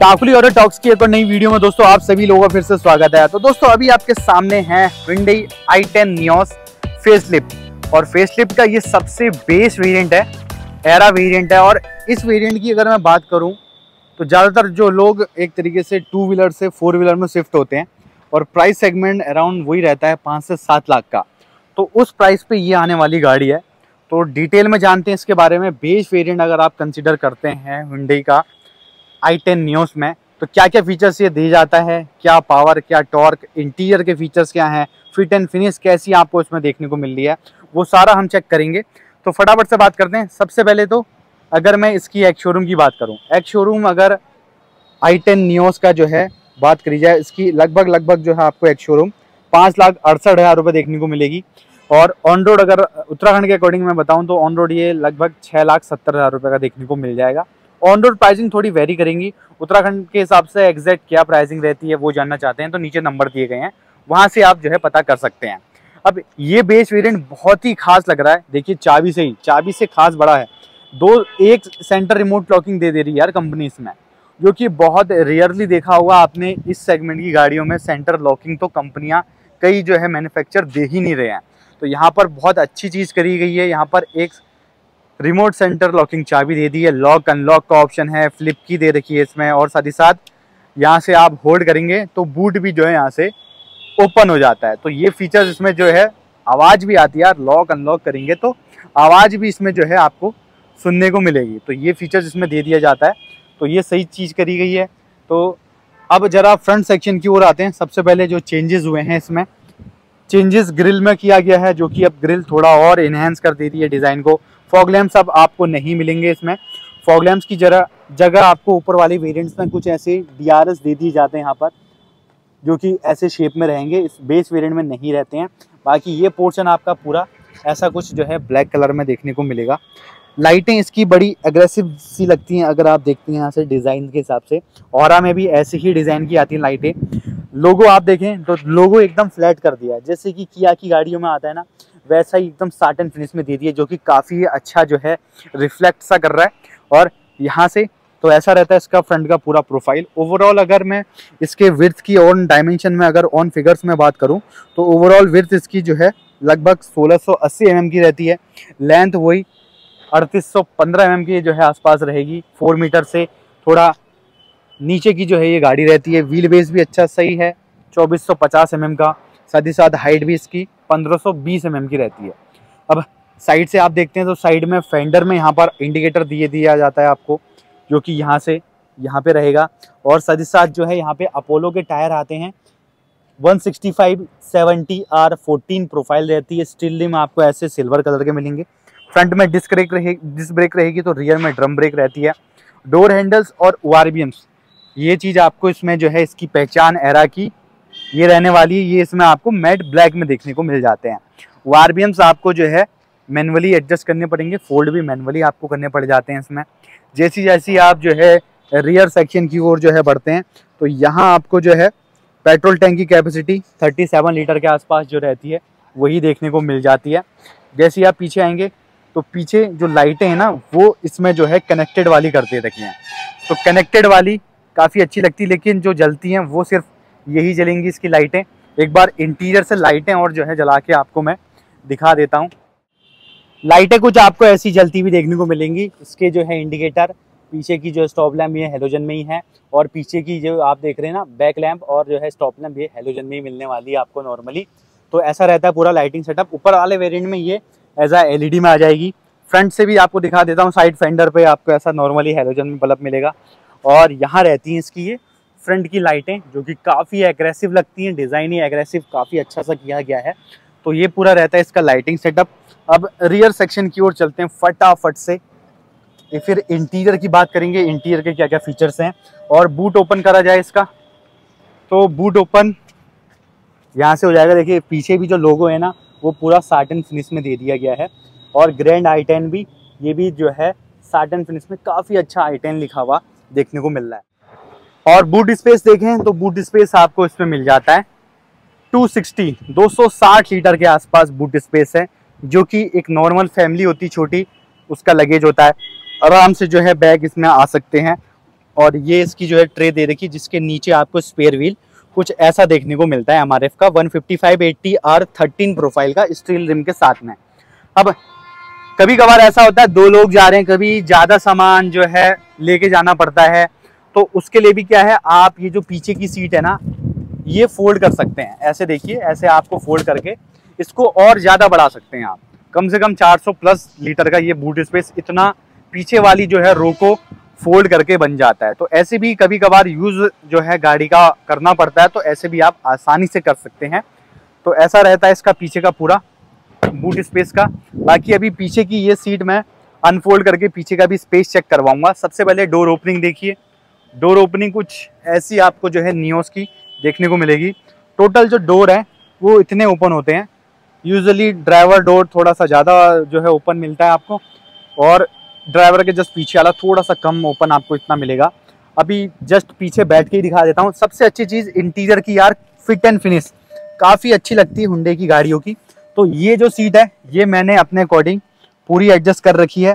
टाकुली और टॉक्स की एक और नई वीडियो में दोस्तों आप सभी लोगों का फिर से स्वागत है। तो दोस्तों, अभी आपके सामने है विंडई आई टेन नियोस फेसलिफ्ट और फेसलिफ्ट का ये सबसे बेस वेरिएंट है एरा वेरिएंट है। और इस वेरिएंट की अगर मैं बात करूँ तो ज़्यादातर जो लोग एक तरीके से टू व्हीलर से फोर व्हीलर में शिफ्ट होते हैं और प्राइस सेगमेंट अराउंड वही रहता है पाँच से सात लाख का। तो उस प्राइस पे ये आने वाली गाड़ी है। तो डिटेल में जानते हैं इसके बारे में। बेस वेरिएंट अगर आप कंसिडर करते हैं हुंडई का आई टेन न्यूज़ में। तो क्या क्या फीचर्स ये दिया जाता है? क्या पावर क्या टॉर्क इंटीरियर के फीचर्स क्या हैं? फिट एंड फिनिश कैसी आपको इसमें देखने को मिल रही है? वो सारा हम चेक करेंगे। तो फटाफट से बात करते हैं। सबसे पहले तो अगर मैं इसकी एक शोरूम की बात करूँ। एक शोरूम अगर आई टेन न्यूज़ का जो है बात करी जाए, इसकी लगभग लगभग जो है आपको एक शोरूम पाँच लाख अड़सठ हज़ार रुपये देखने को मिलेगी। और ऑन रोड अगर उत्तराखंड के अकॉर्डिंग मैं बताऊँ तो ऑन रोड ये लगभग छः लाख सत्तर हज़ार रुपये का देखने को मिल जाएगा। ऑन रोड प्राइसिंग थोड़ी वेरी करेंगी। उत्तराखंड के हिसाब से एग्जैक्ट क्या प्राइसिंग रहती है, वो जानना चाहते हैं तो नीचे नंबर दिए गए हैं। वहाँ से आप जो है पता कर सकते हैं। अब ये बेस वेरिएंट बहुत ही खास लग रहा है। देखिए, चाबी से ही, चाबी से खास बड़ा है। दो, एक सेंटर रिमोट लॉकिंग दे दे रही है यार कंपनी इसमें जो कि बहुत रेयरली देखा होगा आपने इस सेगमेंट की गाड़ियों में सेंटर लॉकिंग तो कंपनियाँ कई जो है मैन्युफैक्चर दे ही नहीं रहे हैं। तो यहाँ पर बहुत अच्छी चीज़ करी गई है। यहाँ पर एक रिमोट सेंटर लॉकिंग चाबी दे दी है, लॉक, अनलॉक का ऑप्शन है, फ्लिप की दे रखी है इसमें, और साथ ही साथ यहाँ से आप होल्ड करेंगे तो बूट भी जो है यहाँ से ओपन हो जाता है। तो ये फीचर्स इसमें जो है, आवाज़ भी आती है लॉक, अनलॉक करेंगे तो आवाज़ भी इसमें जो है आपको सुनने को मिलेगी। तो ये फीचर्स इसमें दे दिया जाता है। तो ये सही चीज़ करी गई है। तो अब ज़रा फ्रंट सेक्शन की ओर आते हैं। सबसे पहले जो चेंजेस हुए हैं इसमें चेंजेस ग्रिल में किया गया है, जो कि अब ग्रिल थोड़ा और इन्हेंस कर देती है डिज़ाइन को। फॉग अब आपको नहीं मिलेंगे इसमें। फॉग की जरा जगह आपको ऊपर वाले वेरिएंट्स में कुछ ऐसे डीआरएस दे दिए जाते हैं यहाँ पर, जो कि ऐसे शेप में रहेंगे। इस बेस वेरिएंट में नहीं रहते हैं। बाकी ये पोर्शन आपका पूरा ऐसा कुछ जो है ब्लैक कलर में देखने को मिलेगा। लाइटें इसकी बड़ी अग्रेसिव सी लगती हैं, अगर आप देखते हैं यहाँ से डिज़ाइन के हिसाब से। और में भी ऐसे ही डिज़ाइन की आती हैं लाइटें लोगो आप देखें तो लोगो एकदम फ्लैट कर दिया है। जैसे कि किया की गाड़ियों में आता है ना, वैसा ही एकदम एंड फिनिश में दे दिया, जो कि काफ़ी अच्छा जो है रिफ्लेक्ट सा कर रहा है। और यहाँ से तो ऐसा रहता है इसका फ्रंट का पूरा प्रोफ़ाइल ओवरऑल अगर मैं इसके विर्थ की ऑन डायमेंशन में, अगर ऑन फिगर्स में बात करूँ तो ओवरऑल विर्थ इसकी जो है, लगभग 1680 mm की रहती है। लेंथ वही 3815 mm की जो है आसपास रहेगी फोर मीटर से थोड़ा नीचे की जो है ये गाड़ी रहती है व्हील बेस भी अच्छा सही है 2450 mm का, साथ ही साथ हाइट भी इसकी 1520 mm की रहती है। अब साइड से आप देखते हैं तो साइड में फेंडर में यहाँ पर इंडिकेटर दिए, दिया जाता है आपको, जो कि यहाँ से, यहाँ पे रहेगा। और साथ ही साथ जो है यहाँ पे अपोलो के टायर आते हैं 165 70 आर 14 प्रोफ़ाइल रहती है स्टिल में आपको ऐसे सिल्वर कलर के मिलेंगे। फ्रंट में डिस्क ब्रेक रहेगी डिस्क ब्रेक रहेगी तो रियर में ड्रम ब्रेक रहती है। डोर हैंडल्स और ओ ये चीज़ आपको इसमें जो है इसकी पहचान एरा की, ये रहने वाली है, ये इसमें आपको मेट ब्लैक में देखने को मिल जाते हैं। वो आर आपको जो है मैनुअली एडजस्ट करने पड़ेंगे, फोल्ड भी मैनुअली आपको करने पड़ जाते हैं इसमें। जैसी जैसी आप जो है रियर सेक्शन की ओर जो है बढ़ते हैं तो यहाँ आपको जो है पेट्रोल टैंक की कैपेसिटी 37 लीटर के आसपास जो रहती है, वही देखने को मिल जाती है। जैसे आप पीछे आएँगे तो पीछे जो लाइटें हैं ना, वो इसमें जो है कनेक्टेड वाली करते रखी हैं तो कनेक्टेड वाली काफ़ी अच्छी लगती है, लेकिन जो जलती हैं, वो सिर्फ़ यही जलेंगी इसकी लाइटें। एक बार इंटीरियर से लाइटें और जो है जला के आपको मैं दिखा देता हूँ। लाइटें कुछ आपको ऐसी जलती हुई देखने को मिलेंगी। इसके जो है इंडिकेटर पीछे की जो स्टॉप लैम्प ये हेलोजन में ही है, और पीछे की जो आप देख रहे हैं ना बैक लैम्प और जो है स्टॉप लैम्प ये हेलोजन में ही मिलने वाली है आपको नॉर्मली तो ऐसा रहता है पूरा लाइटिंग सेटअप ऊपर वाले वेरिएंट में ये एज आ एल में आ जाएगी। फ्रंट से भी आपको दिखा देता हूँ साइड फेंडर पे आपको ऐसा नॉर्मली हेलोजन में बल्ब मिलेगा। और यहाँ रहती हैं इसकी ये फ्रंट की लाइटें जो कि काफ़ी एग्रेसिव लगती हैं डिज़ाइन ही एग्रेसिव काफ़ी अच्छा सा किया गया है। तो ये पूरा रहता है इसका लाइटिंग सेटअप अब रियर सेक्शन की ओर चलते हैं फटाफट से। फिर इंटीरियर की बात करेंगे। इंटीरियर के क्या क्या फीचर्स हैं? और बूट ओपन करा जाए इसका। तो बूट ओपन यहाँ से हो जाएगा। देखिए, पीछे भी जो लोगो है ना, वो पूरा साटन फिनिश में दे दिया गया है। और ग्रैंड आई भी, ये भी जो है साटन फिनिश में काफ़ी अच्छा आई लिखा हुआ। देखने को मिल रहा है। और बूट स्पेस देखें तो बूट स्पेस आपको इसमें मिल जाता है। 260 260 लीटर के आसपास बूट स्पेस है, जो कि एक नॉर्मल फैमिली होती छोटी, उसका लगेज होता है। आराम से जो है बैग इसमें आ सकते हैं। और ये इसकी जो है ट्रे दे रखी, जिसके नीचे आपको स्पेयर व्हील कुछ ऐसा देखने को मिलता है एम का। 155 80 आर 13 प्रोफ़ाइल का स्टील रिम के साथ में। अब कभी कभार ऐसा होता है, दो लोग जा रहे हैं, कभी ज़्यादा सामान जो है लेके जाना पड़ता है। तो उसके लिए भी क्या है, आप ये जो पीछे की सीट है ना, ये फोल्ड कर सकते हैं। ऐसे देखिए, ऐसे आपको फोल्ड करके इसको और ज़्यादा बढ़ा सकते हैं आप। कम से कम 400 प्लस लीटर का ये बूट स्पेस इतना पीछे वाली जो है रो को फोल्ड करके बन जाता है। तो ऐसे भी कभी कभार यूज़ जो है गाड़ी का करना पड़ता है तो ऐसे भी आप आसानी से कर सकते हैं। तो ऐसा रहता है इसका पीछे का पूरा। बूट स्पेस का। बाकी अभी पीछे की ये सीट मैं अनफोल्ड करके पीछे का भी स्पेस चेक करवाऊँगा। सबसे पहले डोर ओपनिंग देखिए। डोर ओपनिंग कुछ ऐसी आपको जो है नियोस की देखने को मिलेगी। टोटल जो डोर है, वो इतने ओपन होते हैं। यूजुअली ड्राइवर डोर थोड़ा सा ज़्यादा जो है ओपन मिलता है आपको। और ड्राइवर के जस्ट पीछे वाला थोड़ा सा कम ओपन आपको इतना मिलेगा। अभी जस्ट पीछे बैठ के ही दिखा देता हूँ। सबसे अच्छी चीज़ इंटीरियर की यार फिट एंड फिनिश काफ़ी अच्छी लगती है हुंडे की गाड़ियों की। तो ये जो सीट है, ये मैंने अपने अकॉर्डिंग पूरी एडजस्ट कर रखी है।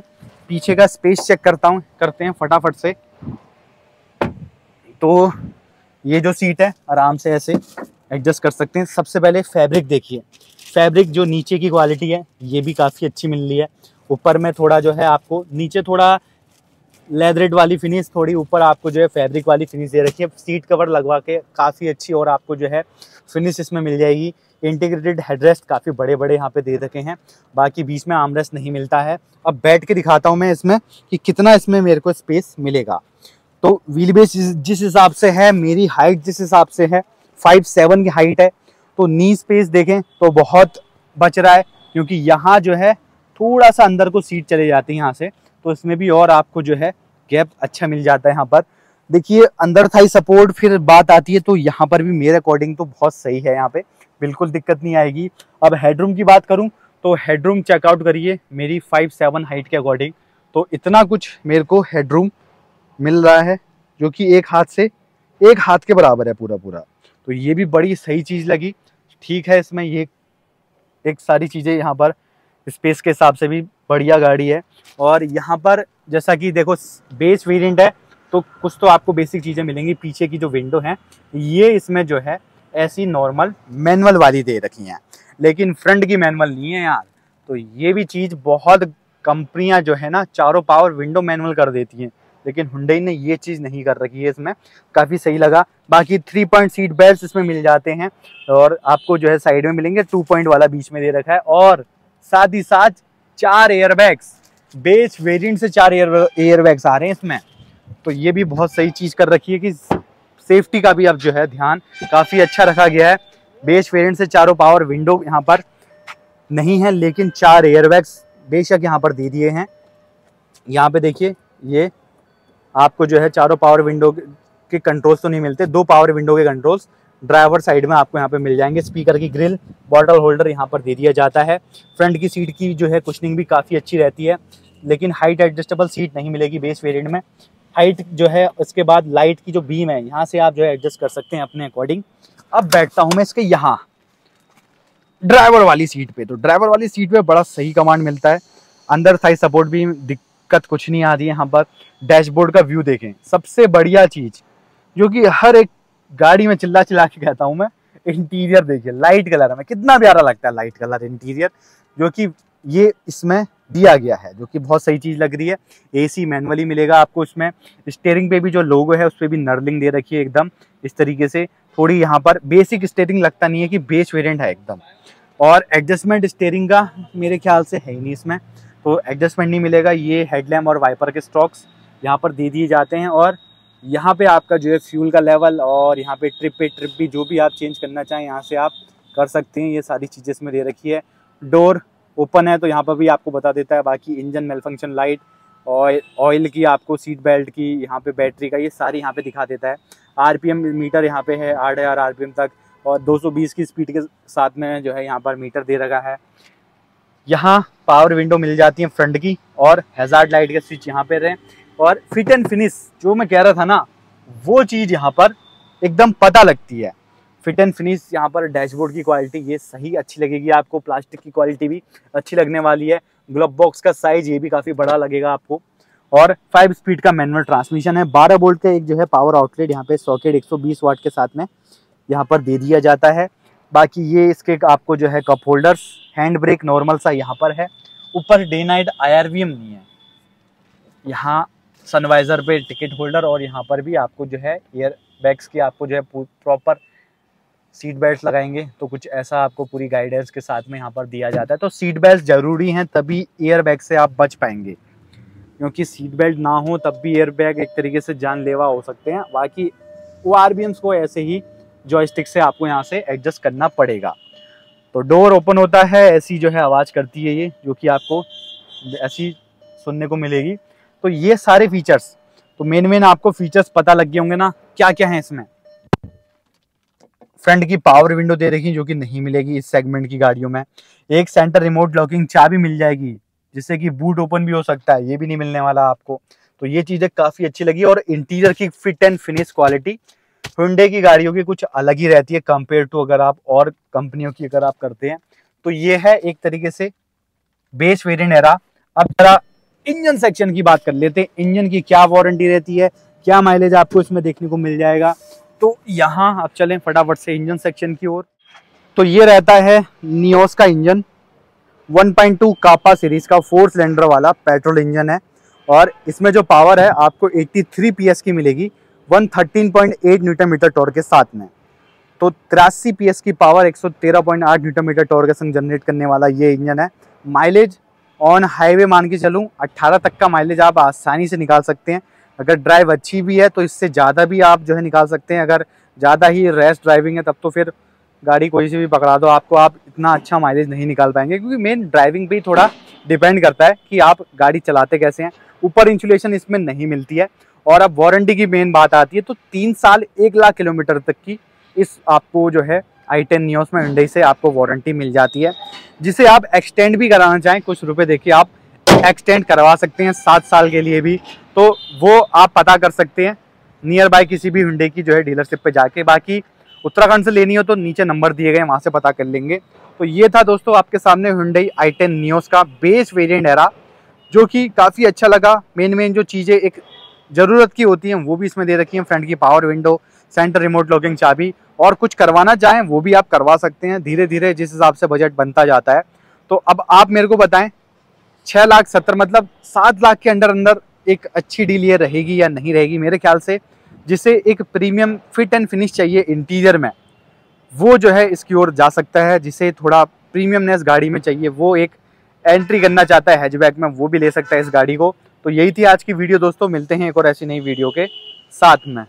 पीछे का स्पेस चेक करता हूँ, करते हैं फटाफट से। तो ये जो सीट है, आराम से ऐसे एडजस्ट कर सकते हैं। सबसे पहले फैब्रिक देखिए। फैब्रिक जो नीचे की क्वालिटी है, ये भी काफ़ी अच्छी मिल रही है। ऊपर में थोड़ा जो है आपको, नीचे थोड़ा लेदरेड वाली फिनिश थोड़ी ऊपर आपको जो है फैब्रिक वाली फिनिश दे रखी है। सीट कवर लगवा के काफ़ी अच्छी और आपको जो है फिनिश इसमें मिल जाएगी। इंटीग्रेटेड हेडरेस्ट काफ़ी बड़े बड़े यहाँ पे दे रखे हैं। बाकी बीच में आमरेस्ट नहीं मिलता है। अब बैठ के दिखाता हूँ मैं इसमें कि कितना इसमें मेरे को स्पेस मिलेगा। तो व्हील बेस जिस हिसाब से है, मेरी हाइट जिस हिसाब से है फाइव सेवन की हाइट है। तो नी स्पेस देखें तो बहुत बच रहा है, क्योंकि यहाँ जो है थोड़ा सा अंदर को सीट चले जाती है यहाँ से। तो इसमें भी और आपको जो है गैप अच्छा मिल जाता है यहाँ पर। देखिए, अंदर थाई सपोर्ट फिर बात आती है तो यहाँ पर भी मेरे अकॉर्डिंग तो बहुत सही है यहाँ पे। बिल्कुल दिक्कत नहीं आएगी। अब हेडरूम की बात करूँ तो हेडरूम चेकआउट करिए, मेरी फाइव सेवन हाइट के अकॉर्डिंग तो इतना कुछ मेरे को हेडरूम मिल रहा है, जो कि एक हाथ से, एक हाथ के बराबर है पूरा पूरा तो ये भी बड़ी सही चीज़ लगी। ठीक है इसमें ये, एक सारी चीज़ें यहाँ पर स्पेस के हिसाब से भी बढ़िया गाड़ी है। और यहाँ पर जैसा कि देखो बेस वेरिएंट है तो कुछ तो आपको बेसिक चीज़ें मिलेंगी। पीछे की जो विंडो है, ये इसमें जो है, ऐसी नॉर्मल मैनुअल वाली दे रखी हैं। लेकिन फ्रंट की मैनुअल नहीं है यार। तो ये भी चीज़ बहुत कंपनियाँ जो है ना, चारों पावर विंडो मैनुअल कर देती हैं। लेकिन हुंडई ने ये चीज़ नहीं कर रखी है इसमें। काफ़ी सही लगा। बाकी थ्री पॉइंट सीट बेल्ट इसमें मिल जाते हैं। और आपको जो है साइड में मिलेंगे टू पॉइंट वाला बीच में दे रखा है। और साथ ही साथ चार एयरबैग्स बेस वेरिएंट से चार एयर एयरबैग्स आ रहे हैं इसमें। तो ये भी बहुत सही चीज़ कर रखी है कि सेफ्टी का भी अब जो है ध्यान काफ़ी अच्छा रखा गया है। बेस वेरिएंट से चारों पावर विंडो यहाँ पर नहीं है, लेकिन चार एयरबैग्स बेशक यहाँ पर दे दिए हैं। यहाँ पे देखिए, ये आपको जो है चारों पावर विंडो के कंट्रोल्स तो नहीं मिलते, दो पावर विंडो के कंट्रोल्स ड्राइवर साइड में आपको यहाँ पे मिल जाएँगे। स्पीकर की ग्रिल, बॉटल होल्डर यहाँ पर दे दिया जाता है। फ्रंट की सीट की जो है कुशनिंग भी काफ़ी अच्छी रहती है, लेकिन हाइट एडजस्टेबल सीट नहीं मिलेगी बेस वेरिएंट में। हाइट जो है, उसके बाद लाइट की जो बीम है, यहाँ से आप जो है एडजस्ट कर सकते हैं अपने अकॉर्डिंग। अब बैठता हूँ मैं इसके यहाँ, ड्राइवर वाली सीट पे। तो ड्राइवर वाली सीट पे बड़ा सही कमांड मिलता है। अंदर साइज़ सपोर्ट भी, दिक्कत कुछ नहीं आ रही है यहाँ पर। डैशबोर्ड का व्यू देखें, सबसे बढ़िया चीज़, जो कि हर एक गाड़ी में चिल्ला चिल्ला के कहता हूँ मैं इंटीरियर देखिए लाइट कलर में कितना प्यारा लगता है लाइट कलर इंटीरियर जो कि ये इसमें दिया गया है, जो कि बहुत सही चीज़ लग रही है। एसी मैनुअली मिलेगा आपको इसमें। स्टेयरिंग पे भी जो लोगो है, उस पर भी नर्लिंग दे रखी है एकदम, इस तरीके से। थोड़ी यहाँ पर बेसिक स्टेयरिंग लगता नहीं है कि बेस वेरियंट है एकदम। और एडजस्टमेंट स्टेयरिंग का मेरे ख्याल से है ही नहीं इसमें। तो एडजस्टमेंट नहीं मिलेगा, ये हेडलैम्प और वाइपर के स्टॉक्स यहाँ पर दे दिए जाते हैं और यहाँ पे आपका जो है फ्यूल का लेवल और यहाँ पे ट्रिप पे ट्रिप भी, जो भी आप चेंज करना चाहें, यहाँ से आप कर सकते हैं। ये सारी चीज़ें इसमें दे रखी है। डोर ओपन है तो यहाँ पर भी आपको बता देता है। बाकी engine malfunction light oil की आपको सीट बेल्ट की, यहाँ पे बैटरी का ये सारी यहाँ पे दिखा देता है। आरपीएम मीटर यहाँ पे है, आठ हज़ार आर तक और 220 की स्पीड के साथ में जो है यहाँ पर मीटर दे रखा है। यहाँ पावर विंडो मिल जाती है फ्रंट की और हेजार्ड लाइट के स्विच यहाँ पे रहे। और फिट एंड फिनिश जो मैं कह रहा था ना, वो चीज़ यहाँ पर एकदम पता लगती है। फिट एंड फिनिश यहाँ पर डैशबोर्ड की क्वालिटी ये सही अच्छी लगेगी आपको प्लास्टिक की क्वालिटी भी अच्छी लगने वाली है। ग्लब बॉक्स का साइज़ ये भी काफ़ी बड़ा लगेगा आपको। और फाइव स्पीड का मैनुअल ट्रांसमिशन है। बारह बोल्ट का एक जो है पावर आउटलेट यहाँ पे सॉकेट 120 वाट के साथ में यहाँ पर दे दिया जाता है। बाकी ये इसके आपको जो है cup holders hand brake normal सा यहाँ पर है। ऊपर डे नाइट आई नहीं है। यहाँ सनवाइजर पे टिकट होल्डर और यहाँ पर भी आपको जो है एयर बैग्स की आपको जो है प्रॉपर सीट बेल्ट लगाएँगे। तो कुछ ऐसा आपको पूरी गाइडेंस के साथ में यहाँ पर दिया जाता है। तो सीट बेल्ट ज़रूरी हैं तभी एयर बैग से आप बच पाएँगे। क्योंकि सीट बेल्ट ना हो तब भी एयर बैग एक तरीके से जानलेवा हो सकते हैं। बाकी वो आर को ऐसे ही जॉयस्टिक से आपको यहाँ से एडजस्ट करना पड़ेगा। तो डोर ओपन होता है, ऐसी जो है आवाज़ करती है ये, जो कि आपको ऐसी सुनने को मिलेगी। तो ये सारे फीचर्स तो मेन मेन आपको फीचर्स पता लग गए होंगे ना क्या क्या है इसमें? फ्रंट की पावर विंडो दे रखी, जो कि नहीं मिलेगी इस सेगमेंट की गाड़ियों में। एक सेंटर रिमोट लॉकिंग चाबी मिल जाएगी, जिससे कि बूट ओपन भी हो सकता है, ये भी नहीं मिलने वाला आपको। तो ये चीज़ें काफ़ी अच्छी लगी, और इंटीरियर की fit and finish quality Hyundai की गाड़ियों की कुछ अलग ही रहती है कंपेयर टू अगर आप और कंपनियों की अगर आप करते हैं। तो ये है एक तरीके से बेस वेरियंट एरा अब जरा इंजन सेक्शन की बात कर लेते हैं। इंजन की क्या वारंटी रहती है, क्या माइलेज आपको इसमें देखने को मिल जाएगा। तो यहाँ आप चलें फटाफट से इंजन सेक्शन की ओर। तो ये रहता है नियोस का इंजन। 1.2 कापा सीरीज़ का फोर सिलेंडर वाला पेट्रोल इंजन है। और इसमें जो पावर है, आपको 83 पीएस की मिलेगी 113.8 न्यूटन मीटर टॉर के साथ में। तो तिरासी पीएस की पावर 113.8 न्यूटन मीटर टॉर के संग जनरेट करने वाला ये इंजन है। माइलेज ऑन हाईवे मान के चलूँ 18 तक का माइलेज आप आसानी से निकाल सकते हैं। अगर ड्राइव अच्छी भी है तो इससे ज़्यादा भी आप जो है निकाल सकते हैं। अगर ज़्यादा ही रेस्ट ड्राइविंग है, तब तो फिर गाड़ी कोई से भी पकड़ा दो, आपको आप इतना अच्छा माइलेज नहीं निकाल पाएँगे। क्योंकि मेन ड्राइविंग पे थोड़ा डिपेंड करता है कि आप गाड़ी चलाते कैसे हैं। ऊपर इंसुलेशन इसमें नहीं मिलती है। और अब वारंटी की मेन बात आती है तो तीन साल एक लाख किलोमीटर तक की इस आपको जो है आई टेन न्यूस में इंडई से आपको वारंटी मिल जाती है। जिसे आप एक्सटेंड भी कराना चाहें, कुछ रुपए देखिए, आप एक्सटेंड करवा सकते हैं सात साल के लिए भी। तो वो आप पता कर सकते हैं, नियर बाय किसी भी हुंडे की जो है डीलरशिप पे जाके। बाकी उत्तराखंड से लेनी हो तो नीचे नंबर दिए गए वहाँ से पता कर लेंगे। तो ये था दोस्तों आपके सामने हुंडई आई टेन नियोस का बेस वेरिएंट एरा, जो कि काफ़ी अच्छा लगा। मेन मेन जो चीज़ें एक ज़रूरत की होती हैं, वो भी इसमें दे रखी हैं। फ्रंट की power window, center remote locking चाबी और कुछ करवाना चाहें, वो भी आप करवा सकते हैं। धीरे धीरे जिस हिसाब से बजट बनता जाता है। तो अब आप मेरे को बताएँ छः लाख सत्तर मतलब सात लाख के अंदर अंदर एक अच्छी डील ये रहेगी या नहीं रहेगी मेरे ख्याल से, जिसे एक प्रीमियम फिट एंड फिनिश चाहिए इंटीरियर में, वो जो है इसकी ओर जा सकता है, जिसे थोड़ा प्रीमियमनेस गाड़ी में चाहिए, वो एक एंट्री करना चाहता है हैचबैक में, वो भी ले सकता है इस गाड़ी को। तो यही थी आज की वीडियो दोस्तों, मिलते हैं एक और ऐसी नई वीडियो के साथ में।